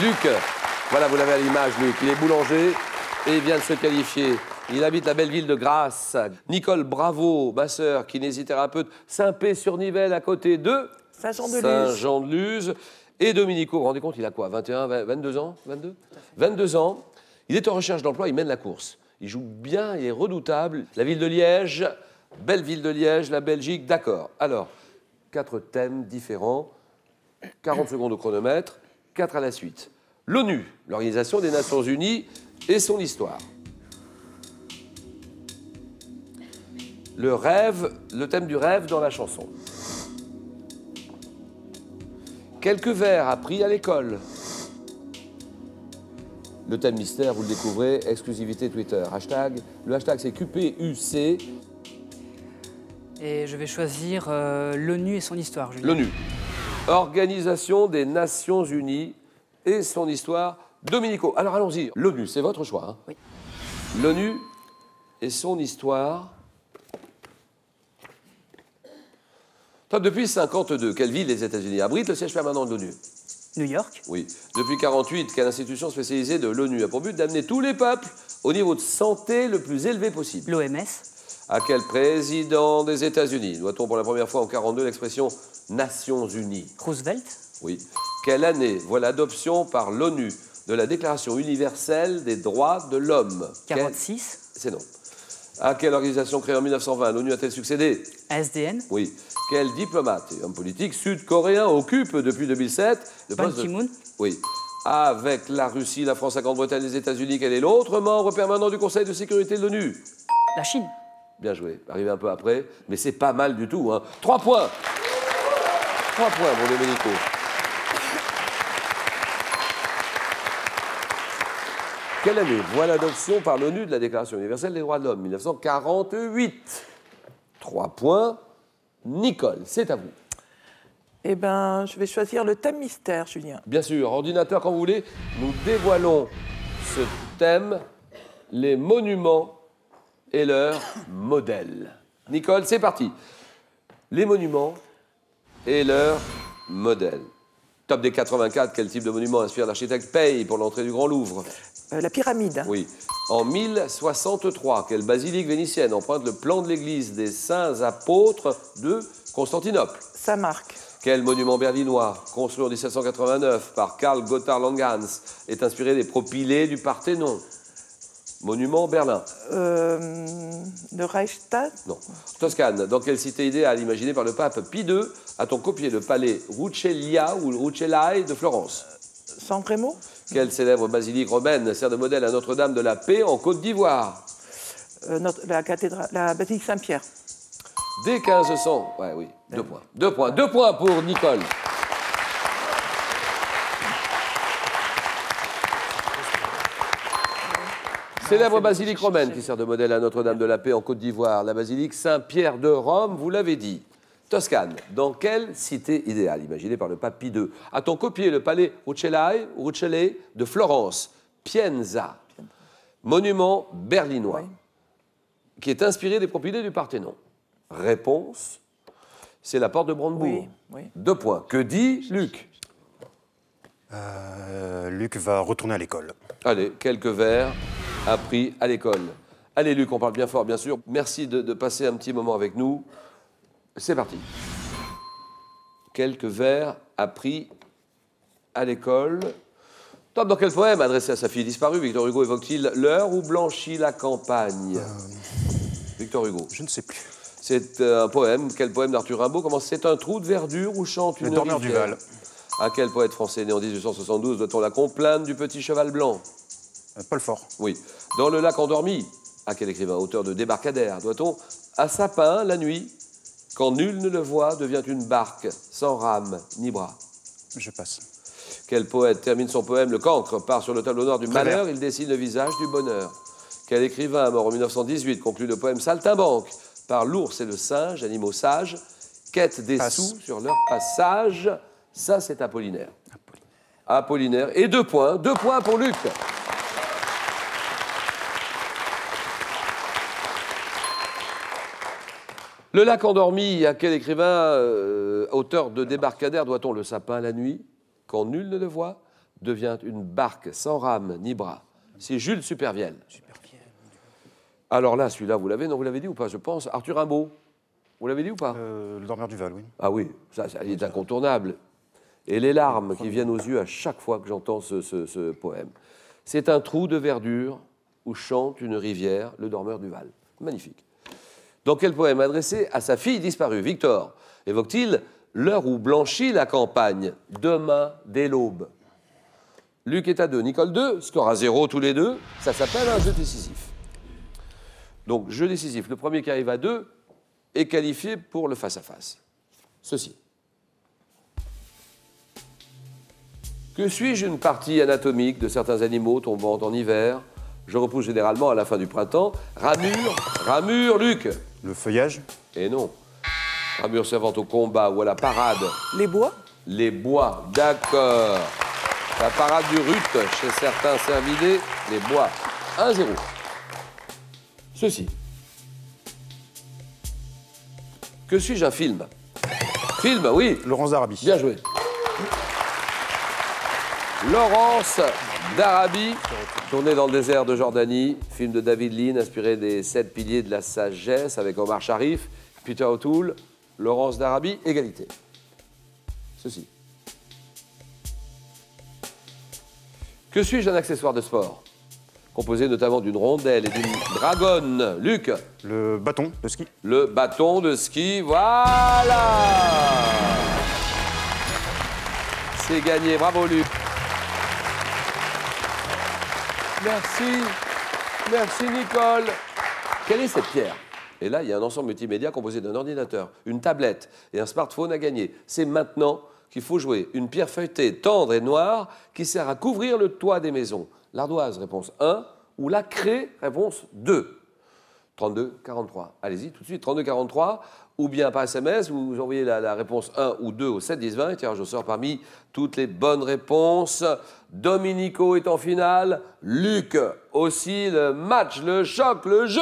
Luc, voilà, vous l'avez à l'image, Luc. Il est boulanger et il vient de se qualifier. Il habite la belle ville de Grasse. Nicole Bravo, ma sœur, kinésithérapeute, Saint-Pé-sur-Nivelle, à côté de Saint-Jean-de-Luz. Saint-Jean-de-Luz. Et Dominico, vous vous rendez compte, il a quoi 21, 20, 22 ans 22 22 ans. Il est en recherche d'emploi, il mène la course. Il joue bien, il est redoutable. La ville de Liège, belle ville de Liège, la Belgique, d'accord. Alors, quatre thèmes différents, 40 secondes au chronomètre, quatre à la suite. L'ONU, l'Organisation des Nations Unies et son histoire. Le rêve, le thème du rêve dans la chanson. Quelques vers appris à l'école. Le thème mystère, vous le découvrez, exclusivité Twitter. Hashtag, le hashtag c'est QPUC, Et je vais choisir euh, l'ONU et son histoire, l'ONU. Organisation des Nations Unies et son histoire. Dominico, alors allons-y. L'ONU, c'est votre choix. hein Oui. L'ONU et son histoire. Top, depuis 52, quelle ville des États-Unis abrite le siège permanent de l'ONU? New York. Oui. Depuis 48, quelle institution spécialisée de l'ONU a pour but d'amener tous les peuples au niveau de santé le plus élevé possible? L'OMS. À quel président des États-Unis? Doit-on pour la première fois en 42 l'expression Nations Unies? Roosevelt. Oui. Quelle année voit l'adoption par l'ONU de la Déclaration universelle des droits de l'homme Quelle- 46. C'est non. À quelle organisation créée en 1920 l'ONU a-t-elle succédé ASDN. Oui. Quel diplomate et homme politique sud-coréen occupe depuis 2007 le Ban poste de- Ki-moon. Oui. Avec la Russie, la France, la Grande-Bretagne, les États-Unis, quel est l'autre membre permanent du Conseil de sécurité de l'ONU? La Chine. Bien joué. Arrivé un peu après, mais c'est pas mal du tout. Hein. Trois points. Trois points pour Domenico. Quelle année? Voit l'adoption par l'ONU de la Déclaration universelle des droits de l'homme 1948. Trois points. Nicole, c'est à vous. Eh ben, je vais choisir le thème mystère, Julien. Bien sûr, ordinateur quand vous voulez, nous dévoilons ce thème, les monuments et leurs modèles. Nicole, c'est parti. Les monuments et leurs modèles. Top des 84, quel type de monument inspire l'architecte Paye pour l'entrée du Grand Louvre? Euh, la pyramide. Oui. En 1063, quelle basilique vénitienne emprunte le plan de l'église des saints apôtres de Constantinople? Sa marque. quel monument berlinois, construit en 1789 par Karl Gotthard Langhans, est inspiré des propylées du Parthénon? Monument Berlin. Euh, le Reichstag? Non. Toscane. Dans quelle cité idéale imaginée par le pape Pie II a-t-on copié le palais Rucellai ou Rucellai de Florence? San Remo. Quelle célèbre basilique romaine sert de modèle à Notre-Dame de la Paix en Côte d'Ivoire? Euh, notre- la cathédrale, la basilique Saint-Pierre. Dès 1500. Ouais, oui. Deux points. Deux points. Deux points pour Nicole. Célèbre basilique romaine qui sert de modèle à Notre-Dame de la Paix en Côte d'Ivoire, la basilique Saint-Pierre de Rome, vous l'avez dit. Toscane, dans quelle cité idéale, imaginée par le pape Pie II, a-t-on copié le palais Rucellai, de Florence? Pienza, monument berlinois, Oui. qui est inspiré des propylées du Parthénon Réponse, c'est la porte de Brandebourg. Oui, oui. Deux points. Que dit Luc? Euh, Luc va retourner à l'école. Allez, quelques vers appris à l'école. Allez, Luc, on parle bien fort, bien sûr. Merci de, de passer un petit moment avec nous. C'est parti. Quelques vers appris à l'école. Top, dans quel poème adressé à sa fille disparue, Victor Hugo évoque-t-il l'heure où blanchit la campagne? Victor Hugo. Je ne sais plus. C'est euh, un poème. Quel poème d'Arthur Rimbaud? Commence C'est un trou de verdure où chante Le une du rivière? Val. À quel poète français né en 1872 doit-on la complainte du petit cheval blanc? Euh, Paul Fort. Oui. Dans le lac endormi, à quel écrivain, auteur de Débarcadère, doit-on À sapin, la nuit, quand nul ne le voit, devient une barque, sans rame ni bras. Je passe. Quel poète termine son poème Le cancre part sur le tableau noir du Prévert. malheur, il dessine le visage du bonheur. Quel écrivain, mort en 1918, conclut le poème Saltimbanque par l'ours et le singe, animaux sages, quête des Passe. sous sur leur passage Ça, c'est Apollinaire. Apollinaire. Et deux points, deux points pour Luc. Le lac endormi, à quel écrivain, euh, auteur de Débarcadère, doit-on le sapin la nuit, quand nul ne le voit devient une barque sans rame ni bras. C'est Jules Supervielle. Alors là, celui-là, vous l'avez Non, vous l'avez dit ou pas Je pense. Arthur Rimbaud. Vous l'avez dit ou pas? Euh, le dormeur du Val, oui. Ah oui, ça, ça, il est incontournable. Et les larmes qui viennent aux yeux à chaque fois que j'entends ce, ce- ce poème. C'est un trou de verdure où chante une rivière, le dormeur du Val. Magnifique. Dans quel poème adressé à sa fille disparue, Victor, évoque-t-il l'heure où blanchit la campagne, demain dès l'aube? Luc est à 2, Nicole 2, score à 0 tous les deux, ça s'appelle un jeu décisif. Donc, jeu décisif, le premier qui arrive à 2 est qualifié pour le face-à-face. Ceci. Que suis-je une partie anatomique de certains animaux tombant en hiver? Je repousse généralement à la fin du printemps. Ramure, ramure, Luc Le feuillage Et non. Ramure servant au combat ou à la parade. Les bois Les bois, d'accord. La parade du rut chez certains cervidés, les bois. 1-0. Ceci. Que suis-je un film? Film, oui. Laurence d'Arabie. Bien joué. Laurence d'Arabie, tourné dans le désert de Jordanie, film de David Lean, inspiré des sept piliers de la sagesse avec Omar Sharif, Peter O'Toole, Laurence d'Arabie, égalité. Ceci. Que suis-je un accessoire de sport? Composé notamment d'une rondelle et d'une dragonne. Luc, Le bâton de ski. le bâton de ski, voilà C'est gagné, bravo Luc. Merci, merci Nicole. Quelle est cette pierre? Et là, il y a un ensemble multimédia composé d'un ordinateur, une tablette et un smartphone à gagner. C'est maintenant qu'il faut jouer. Une pierre feuilletée, tendre et noire, qui sert à couvrir le toit des maisons. L'ardoise, réponse 1, ou la craie, réponse 2. 32 43. Allez-y, tout de suite, 32 43. Ou bien par SMS, vous envoyez la, réponse 1 ou 2 au 7 10 20 et tirage au sort parmi toutes les bonnes réponses. Dominico est en finale, Luc aussi, le match, le choc, le jeu.